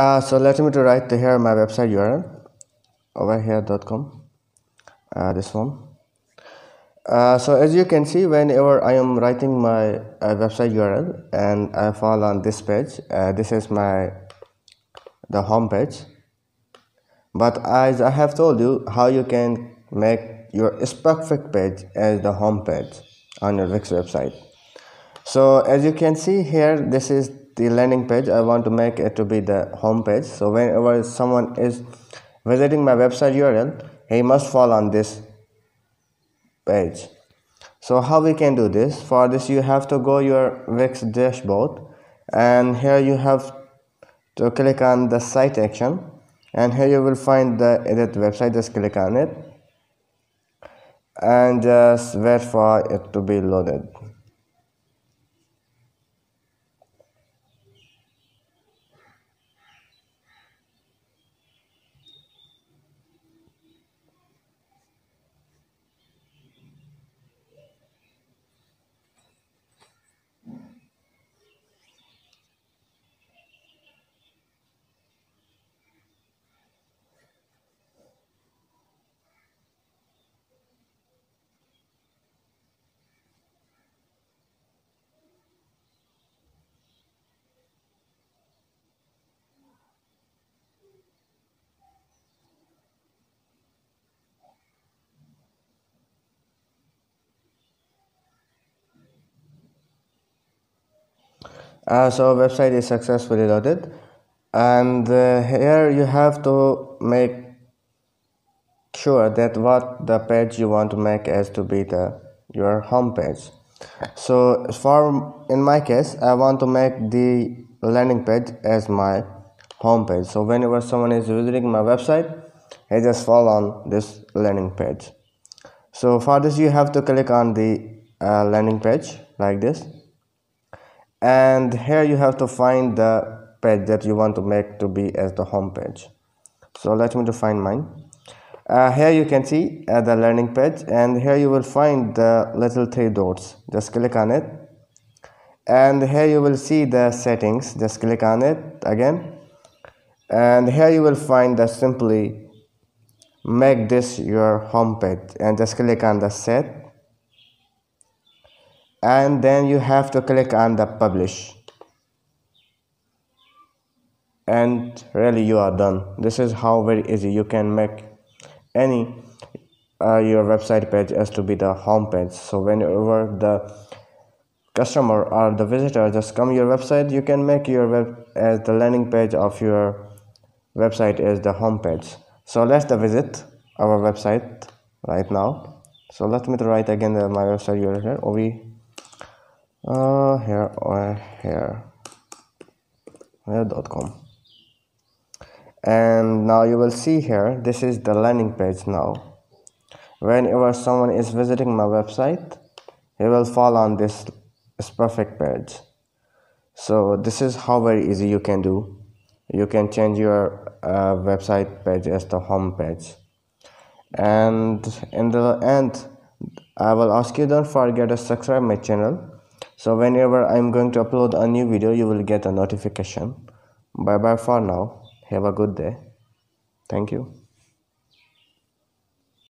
uh, so let me to write here my website url over here.com uh, this one uh, so as you can see whenever I am writing my uh, website URL and I fall on this page uh, this is my the home page. But as I have told you how you can make your specific page as the home page on your Wix website. So as you can see here this is the landing page I want to make it to be the home page. So whenever someone is visiting my website URL he must fall on this page. So how we can do this? For this you have to go your Wix dashboard and here you have to click on the site action and here you will find the edit website. Just click on it and just wait for it to be loaded uh, so website is successfully loaded. And uh, here you have to make sure that what the page you want to make as to be the your home page. So for in my case i want to make the landing page as my home page. So whenever someone is visiting my website they just fall on this landing page. So for this you have to click on the uh, landing page like this and here you have to find the page that you want to make to be as the home page. So let me to find mine. Uh, here you can see uh, the landing page and here you will find the little three dots. Just click on it. And here you will see the settings. Just click on it again. And here you will find the simply make this your home page. And just click on the set and then you have to click on the publish. And really you are done. This is how very easy you can make any uh, your website page as to be the home page. So whenever the customer or the visitor just come your website you can make your web as the landing page of your website as the home page. So let's the visit our website right now. So let me write again the, my website url over uh, here or here. Here.com and now you will see here this is the landing page now. Whenever someone is visiting my website he will fall on this this perfect page. So this is how very easy you can do. You can change your uh, website page as the home page. And in the end i will ask you don't forget to subscribe my channel so whenever i'm going to upload a new video you will get a notification. Bye bye for now. Have a good day. Thank you